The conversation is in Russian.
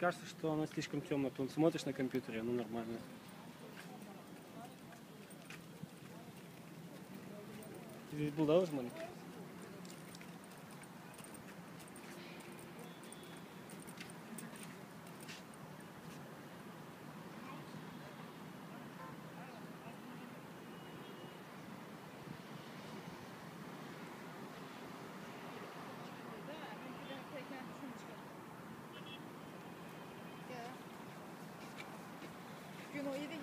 кажется, что она слишком темная. Ты смотришь на компьютере, нормально. Ты здесь был, да, уже маленький? you know eating